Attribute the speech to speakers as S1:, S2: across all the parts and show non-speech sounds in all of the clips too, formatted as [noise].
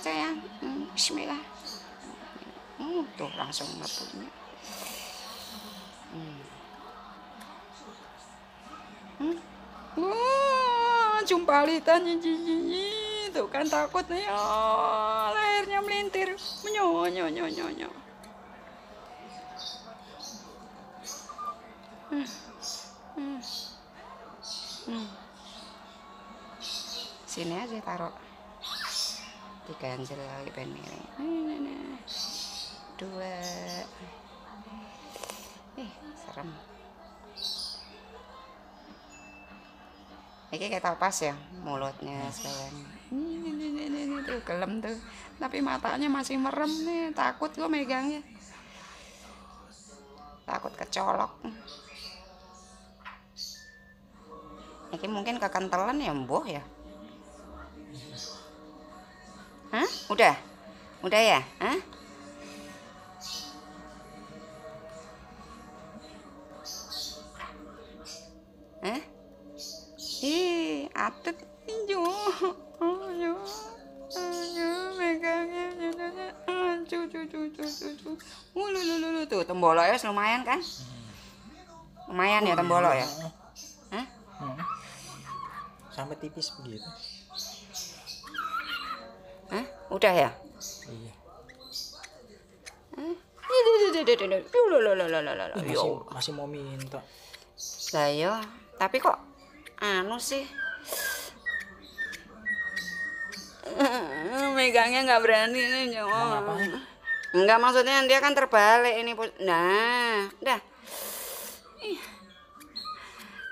S1: sayang hmm, Bismillah hmm, tuh langsung mlebunya hmm. Hmm. Wah, jumpalitan tuh kan takut nih oh, lehernya melintir menyo nyo nyo nyo nyo hmm. Hmm. Hmm. sini aja taruh diganjel lagi ben miring. Dua. Ih serem. Ini kayak tapas ya mulutnya ini, tuh gelem tuh. Tapi matanya masih merem nih. Takut gue megangnya. Takut kecolok. Ini mungkin kekentelan ya mboh ya Udah? Udah ya? Hah? Hah? Ih, atut Ayo, ayo, ayo, megangnya, acu, cu, cu, cu, cu, cu. Lu. tuh, tembolok ya lumayan kan? Lumayan ya tembolok ya? Hah?
S2: Hmm. Sampai tipis begitu.
S1: Udah ya?
S2: Iya. Masih masih mau minta.
S1: Lah yo, tapi kok anu sih? [laughs] Megangnya nggak berani nih? Enggak maksudnya dia kan terbalik ini. Nah, dah.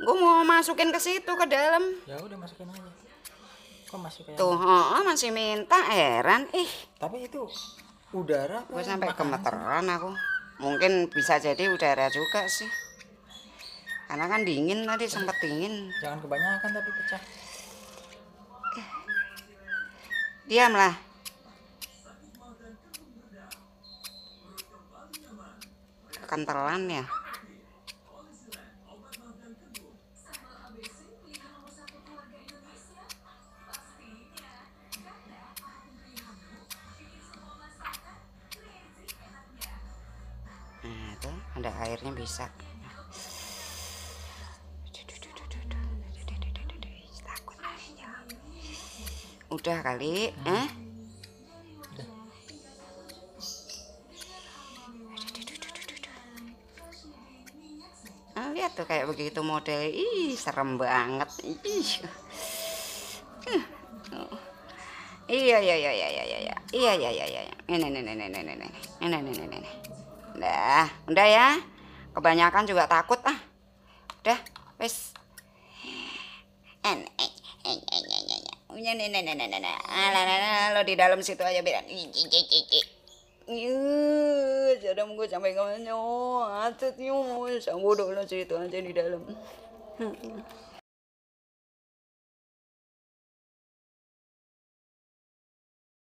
S1: Gue mau masukin ke situ ke dalam.
S2: Ya udah masukin aja. Kok masih kayak
S1: Tuh, oh, masih minta heran. Ih,
S2: Tapi itu udara
S1: gue sampai gemeteran aku. Mungkin bisa jadi udara juga sih. Karena kan dingin tadi sempat dingin.
S2: Jangan kebanyakan tapi pecah.
S1: Diamlah. Kekentelan ya. Ada airnya bisa. Udah kali, eh? Ah, lihat tuh kayak begitu model. Ih, serem banget. Ih. Iya, iya, iya, iya, iya, iya, iya, iya, iya, iya, iya. Ini, ini, ini, ini, ini, ini, ini, ini. Udah, udah ya. Kebanyakan juga takut ah. Udah, wes. Eh, eh, eh, ah, lo di dalam situ aja bilang sadam gue sampai nggak nyawa atut nyawa sambo dulu situ aja di dalam.